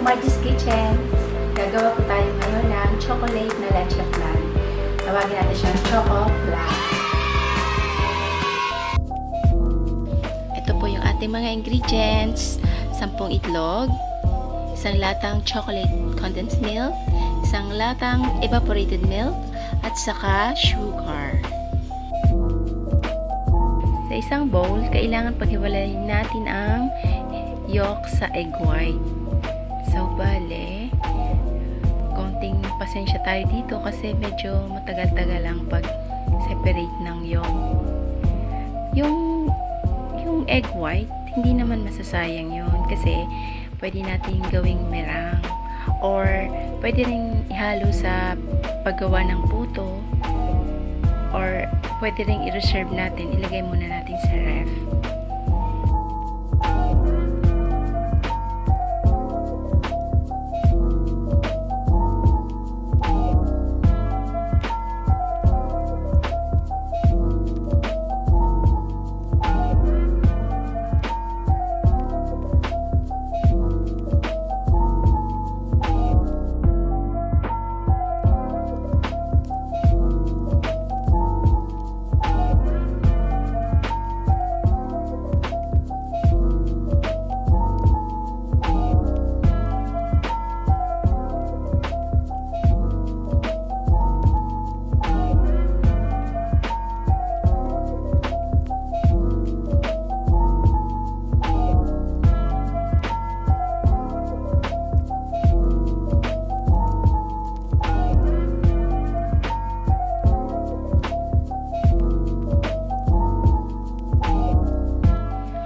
to Margie's Kitchen. Gagawa po tayo ngayon ng chocolate na leche flan. Tawagin natin siyang choco flan. Ito po yung ating mga ingredients. Sampung itlog, isang latang chocolate condensed milk, isang latang evaporated milk, at saka sugar. Sa isang bowl, kailangan paghiwalayin natin ang yolk sa egg white. So, bale, konting pasensya tayo dito kasi medyo matagal-tagal lang pag-separate ng yolk. Yung, yung egg white, hindi naman masasayang yun kasi pwede natin gawing merang or pwede rin ihalo sa paggawa ng puto or pwede rin i-reserve natin, ilagay muna natin sa ref.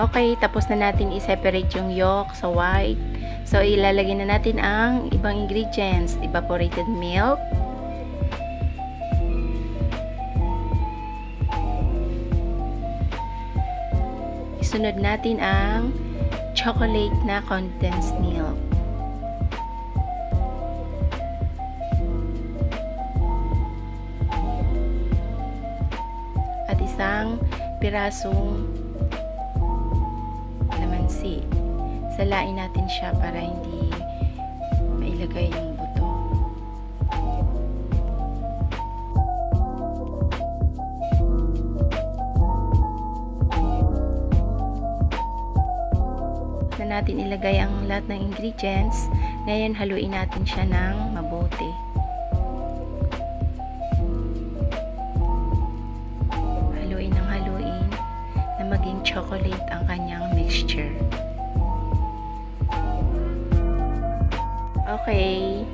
Okay, tapos na natin i-separate yung yolk sa white. So, ilalagay na natin ang ibang ingredients. Evaporated milk. Isunod natin ang chocolate na condensed milk. At isang pirasong Salain natin siya para hindi mailagay yung buto. Na natin ilagay ang lahat ng ingredients. Ngayon, haluin natin siya ng mabuti. Okay,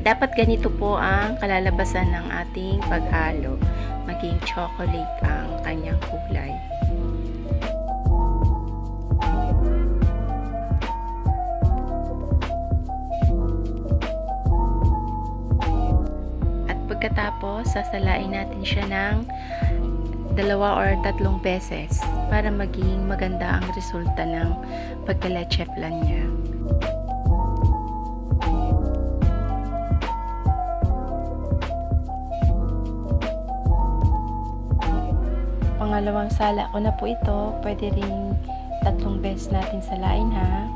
dapat ganito po ang kalalabasan ng ating paghalo. Maging chocolate ang kanyang kulay. At pagkatapos, sasalain natin siya ng dalawa or tatlong beses para maging maganda ang resulta ng pagka-leche flan niya. Pangalawang sala ko na po ito. Pwede rin tatlong beses natin salain ha.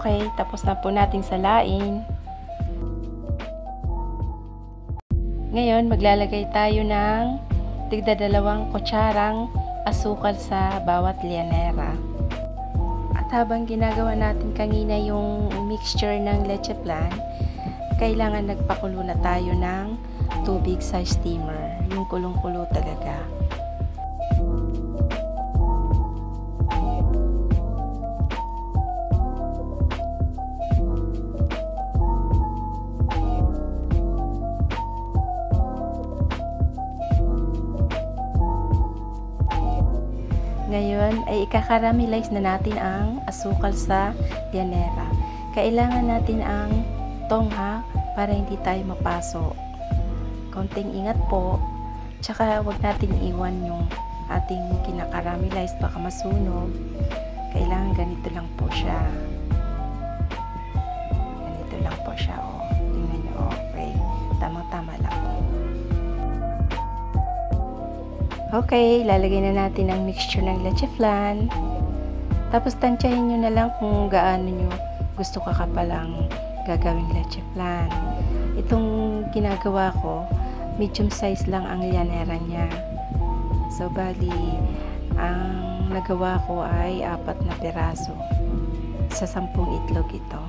Okay, tapos na po nating salain. Ngayon, maglalagay tayo ng tigda dalawang kutsarang asukal sa bawat lianera. At habang ginagawa natin kanina yung mixture ng leche flan, kailangan nagpakulo na tayo ng tubig sa steamer. Yung kulong-kulo talaga. Ngayon ay ikakaramelize na natin ang asukal sa lianera. Kailangan natin ang tongha para hindi tayo mapaso. Konting ingat po. Tsaka wag natin iwan yung ating kinakaramelize baka masunog. Kailangan ganito lang po siya. Ganito lang po siya. Oh. Tingnan niyo. Okay. Tamang-tama lang. Okay, lalagay na natin ang mixture ng leche flan. Tapos tansyahin nyo na lang kung gaano nyo gusto kakapalang gagawing leche flan. Itong ginagawa ko, medium size lang ang llanera niya. So, bali, ang nagawa ko ay apat na piraso sa sampung itlog ito.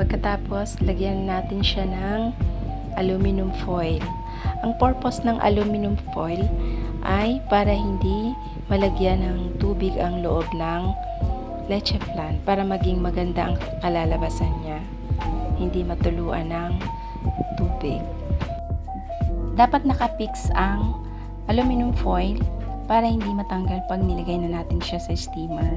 Pagkatapos, lagyan natin siya ng aluminum foil. Ang purpose ng aluminum foil ay para hindi malagyan ng tubig ang loob ng leche flan para maging maganda ang kalalabasan niya. Hindi matuluan ng tubig. Dapat nakapix ang aluminum foil para hindi matanggal pag nilagay na natin siya sa steamer.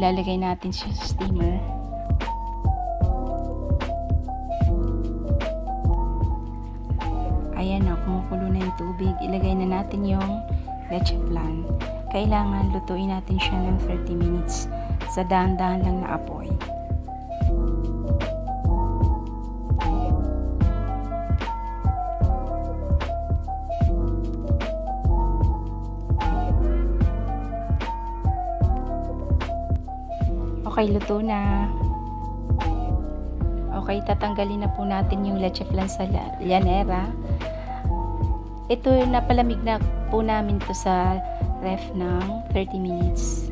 Ilalagay natin siya sa steamer. Ayan na, kumukulo na yung tubig. Ilagay na natin yung leche flan. Kailangan lutuin natin siya ng 30 minutes sa dahan-dahan lang na apoy. Okay, luto na. Okay, tatanggalin na po natin yung leche flan sa llanera. Ito, napalamig na po namin to sa ref ng 30 minutes.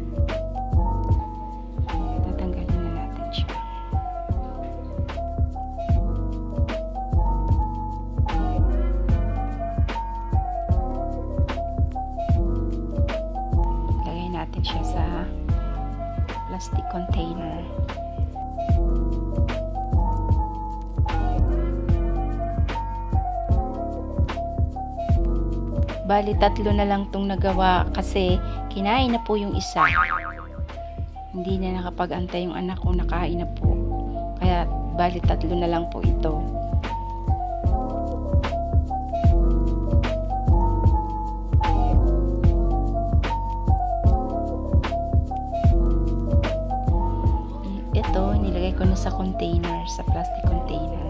Bali, tatlo na lang tong nagawa kasi kinain na po yung isa. Hindi na nakapag-antay yung anak ko, nakain na po. Kaya, bali, tatlo na lang po ito. Ito, nilagay ko na sa container, sa plastic container.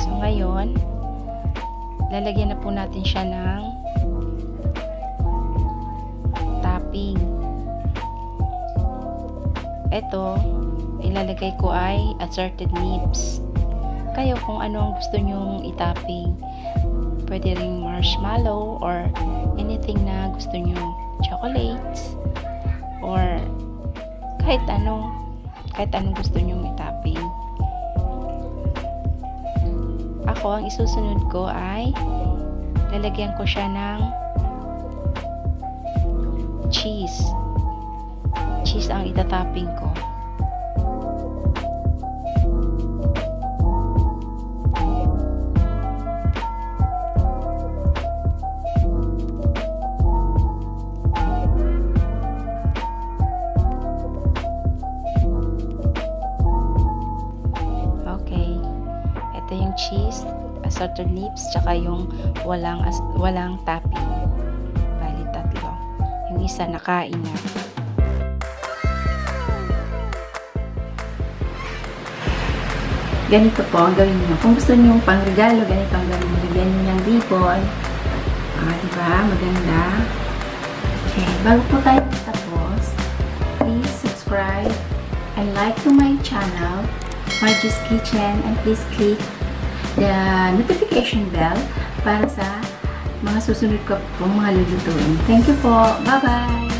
So, ngayon, lalagyan na po natin siya ng topping. Ito, ilalagay ko ay assorted nips. Kayo kung ano ang gusto nyong itopping. Pwede ring marshmallow or anything na gusto nyo. Chocolates or kahit ano kahit anong gusto nyong itopping. Ako, ang isusunod ko ay lalagyan ko siya ng cheese. Cheese ang itatopping ko. Assorted lips, tsaka yung walang walang topping. Bali tatlo. Yung isa nakain na. Ganito po ang gawin nyo. Kung gusto nyo pang regalo, ganito ang gawin nyo. Lagyan nyo ng ribbon. Ah, di ba? Maganda. Okay. Bago po tayo tapos, please subscribe and like to my channel Margie's Kitchen and please click the notification bell para sa mga susunod ko pong mga lulutuin. Thank you po. Bye-bye!